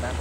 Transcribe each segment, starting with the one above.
That's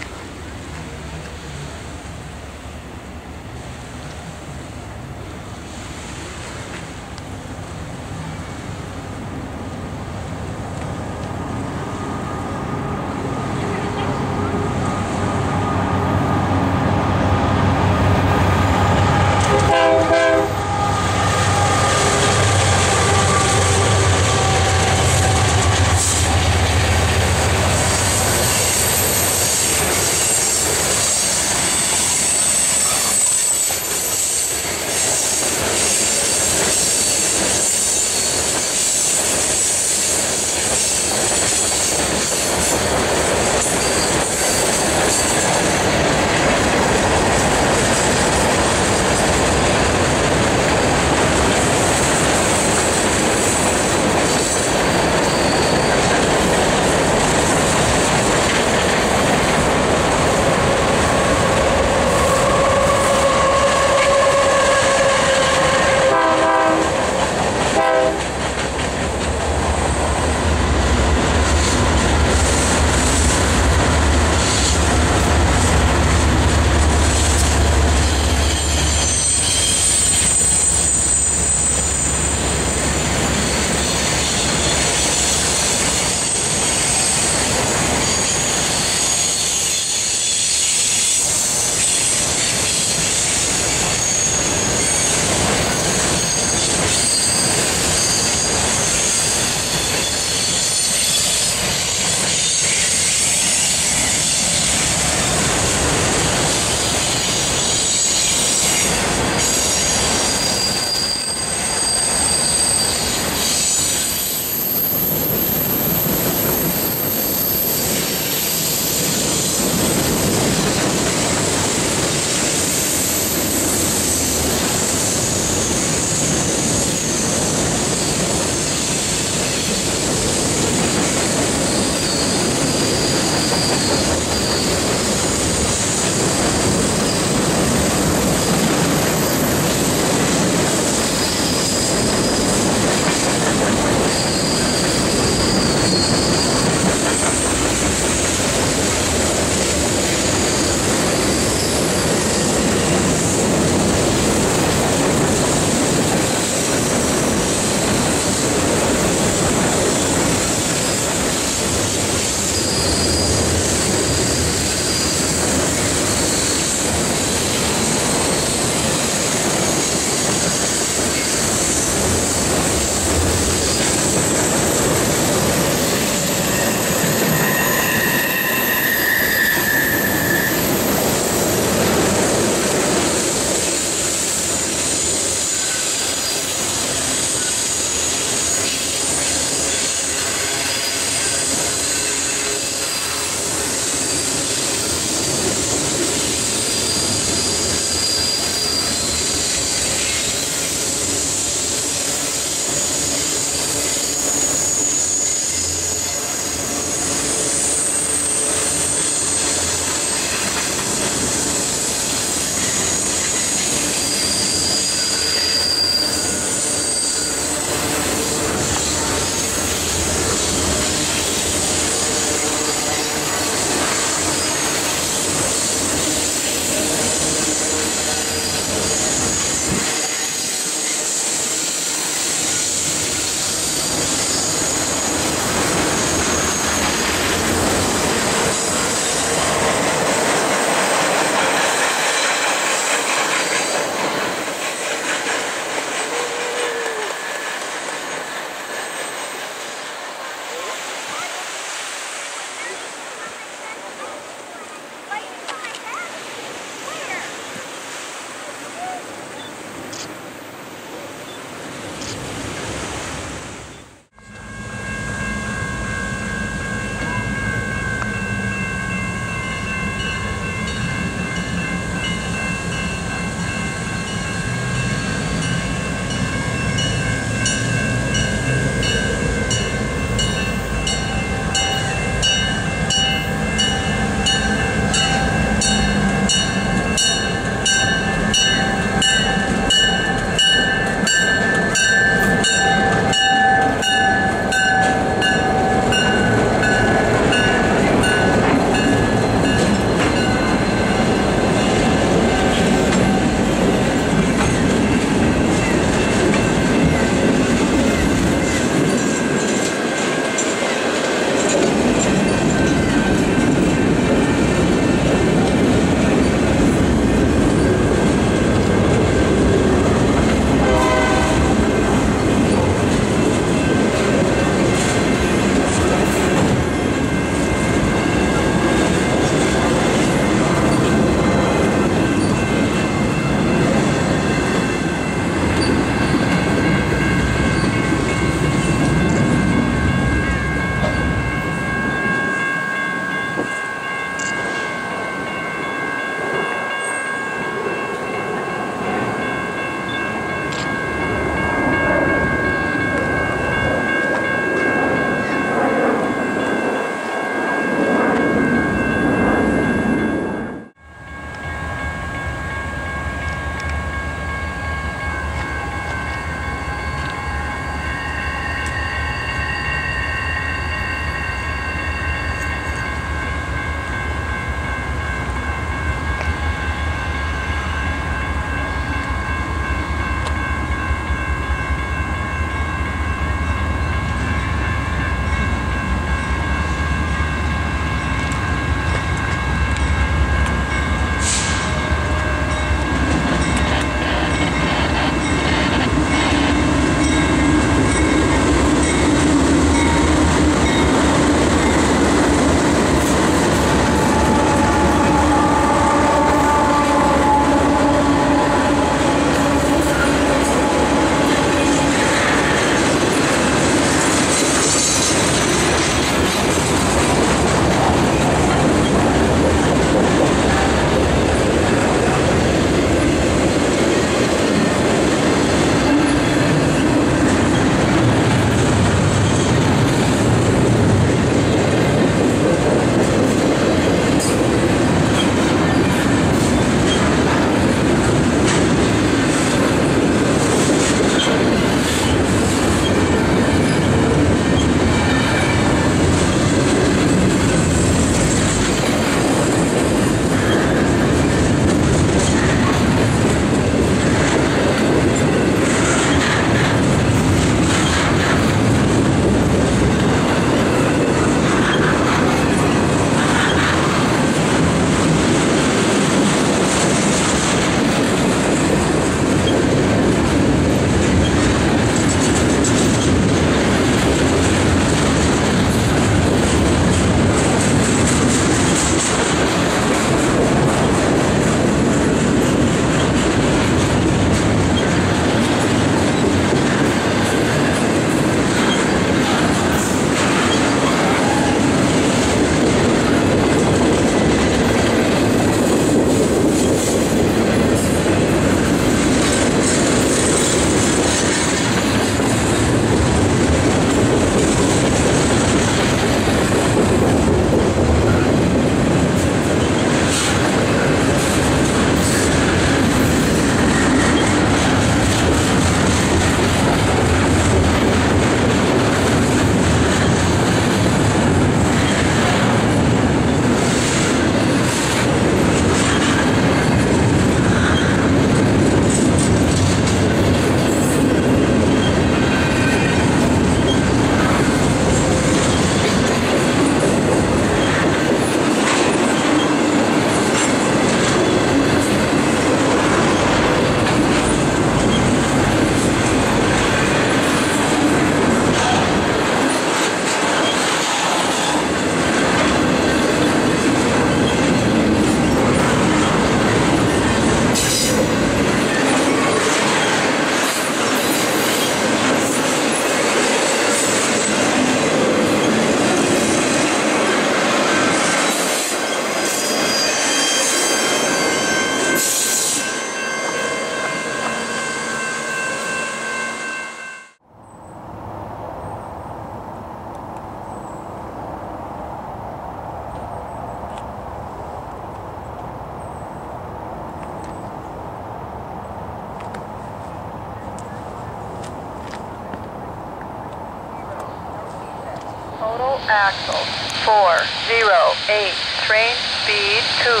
Total axle 408. Train speed 20.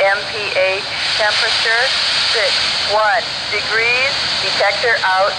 MPH temperature 61 degrees. Detector out.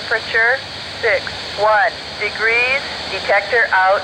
Temperature six one degrees. Detector out.